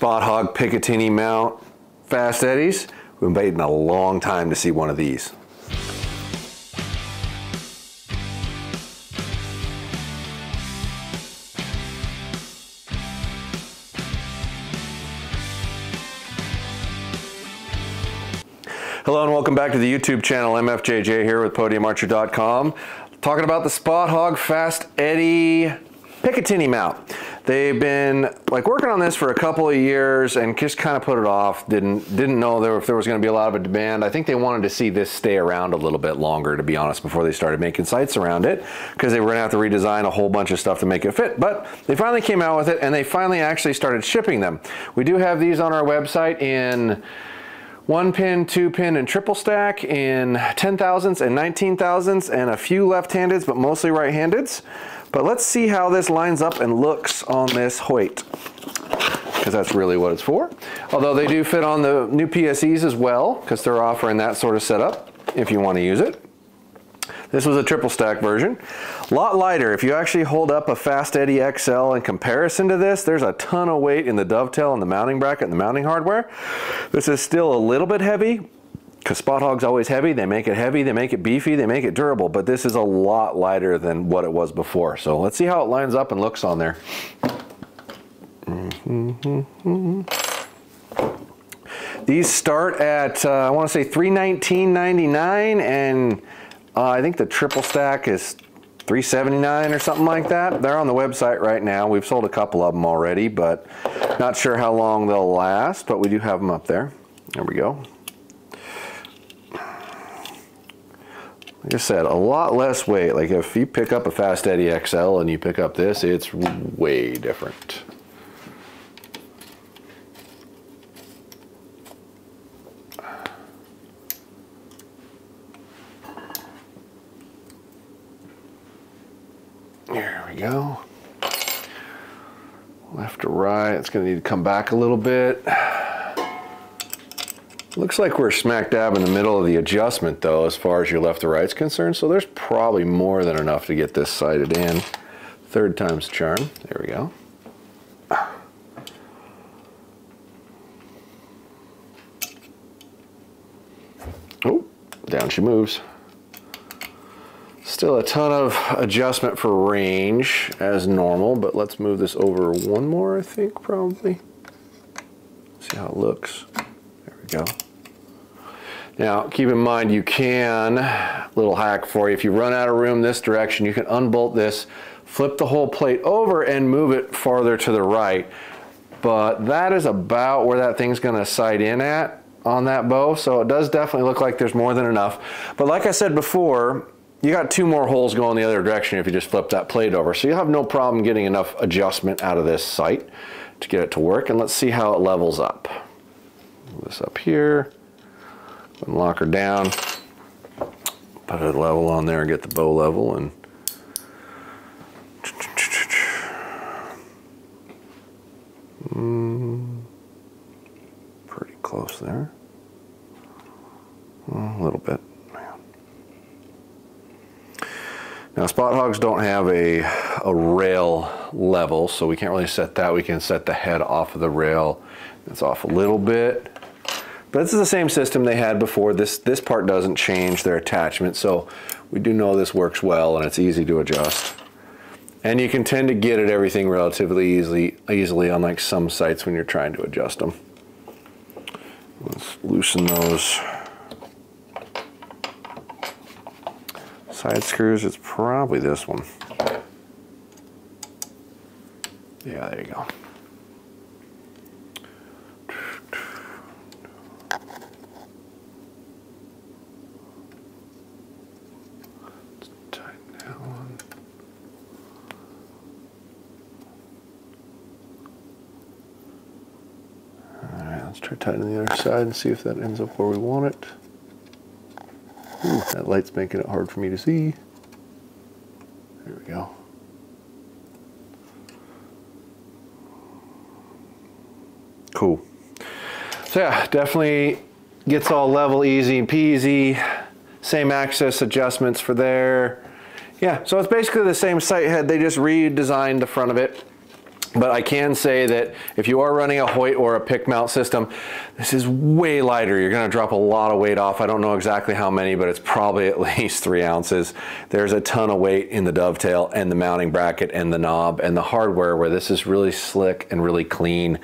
Spot Hogg Picatinny mount fast eddies. We've been waiting a long time to see one of these. Hello and welcome back to the YouTube channel. MFJJ here with PodiumArcher.com. Talking about the Spot Hogg Fast Eddie Picatinny mount. They've been like working on this for a couple of years and just kind of put it off. Didn't didn't know there if there was going to be a lot of a demand. I think they wanted to see this stay around a little bit longer, to be honest, before they started making sights around it, because they were going to have to redesign a whole bunch of stuff to make it fit. But they finally came out with it, and they finally actually started shipping them. We do have these on our website in one pin, two pin, and triple stack in 10 thousandths and 19 thousandths, and a few left-handeds, but mostly right-handeds. But let's see how this lines up and looks on this Hoyt, because that's really what it's for. Although they do fit on the new PSEs as well, because they're offering that sort of setup if you want to use it. This was a triple stack version. A lot lighter. If you actually hold up a Fast Eddie XL in comparison to this, there's a ton of weight in the dovetail and the mounting bracket and the mounting hardware. This is still a little bit heavy, because Spot Hogg's always heavy. They make it heavy, they make it beefy, they make it durable, but this is a lot lighter than what it was before. So let's see how it lines up and looks on there. These start at, uh, I want to say 319.99 and uh, I think the triple stack is 379 or something like that. They're on the website right now. We've sold a couple of them already, but not sure how long they'll last, but we do have them up there. There we go. Like I said, a lot less weight. Like if you pick up a Fast Eddie XL and you pick up this, it's way different. There we go. Left to right, it's gonna need to come back a little bit. Looks like we're smack dab in the middle of the adjustment though, as far as your left to right is concerned. So there's probably more than enough to get this sighted in. Third time's charm, there we go. Oh, down she moves. Still a ton of adjustment for range as normal, but let's move this over one more, I think, probably. See how it looks. There we go. Now, keep in mind you can, little hack for you, if you run out of room this direction, you can unbolt this, flip the whole plate over and move it farther to the right. But that is about where that thing's gonna sight in at on that bow, so it does definitely look like there's more than enough. But like I said before, you got two more holes going the other direction if you just flip that plate over. So you'll have no problem getting enough adjustment out of this sight to get it to work. And let's see how it levels up. Move this up here, and lock her down, put a level on there and get the bow level and mm, pretty close there. A little bit. Now Spot Hoggs don't have a, a rail level, so we can't really set that. We can set the head off of the rail. It's off a little bit. But this is the same system they had before. This, this part doesn't change their attachment, so we do know this works well and it's easy to adjust. And you can tend to get at everything relatively easily, easily unlike some sights when you're trying to adjust them. Let's loosen those side screws. It's probably this one. Yeah, there you go. tighten that one. All right, let's try tightening the other side and see if that ends up where we want it. That light's making it hard for me to see. There we go. Cool. So yeah, definitely gets all level easy peasy. Same access adjustments for there. Yeah, so it's basically the same sight head. They just redesigned the front of it But I can say that if you are running a Hoyt or a pick mount system, this is way lighter. You're gonna drop a lot of weight off. I don't know exactly how many, but it's probably at least three ounces. There's a ton of weight in the dovetail and the mounting bracket and the knob and the hardware where this is really slick and really clean.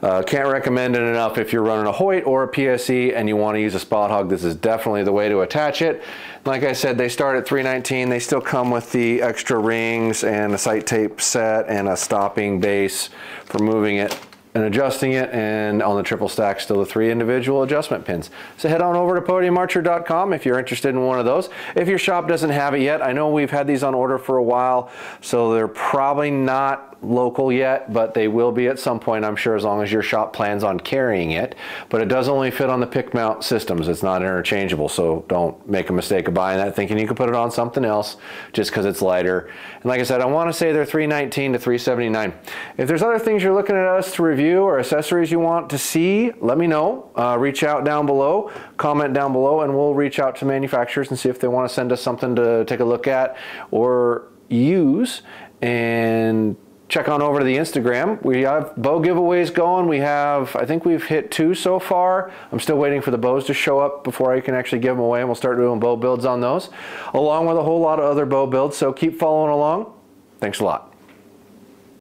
Uh, can't recommend it enough if you're running a Hoyt or a PSE and you wanna use a Spot Hogg, this is definitely the way to attach it. Like I said, they start at 319. They still come with the extra rings and a sight tape set and a stopping base for moving it and adjusting it and on the triple stack still the three individual adjustment pins. So head on over to podiumarcher.com if you're interested in one of those. If your shop doesn't have it yet, I know we've had these on order for a while so they're probably not local yet, but they will be at some point, I'm sure, as long as your shop plans on carrying it. But it does only fit on the pick mount systems. It's not interchangeable, so don't make a mistake of buying that thinking you can put it on something else just because it's lighter. And like I said, I want to say they're 319 to 379. If there's other things you're looking at us to review or accessories you want to see, let me know. Uh, reach out down below, comment down below, and we'll reach out to manufacturers and see if they want to send us something to take a look at or use and check on over to the Instagram. We have bow giveaways going. We have, I think we've hit two so far. I'm still waiting for the bows to show up before I can actually give them away and we'll start doing bow builds on those, along with a whole lot of other bow builds. So keep following along. Thanks a lot.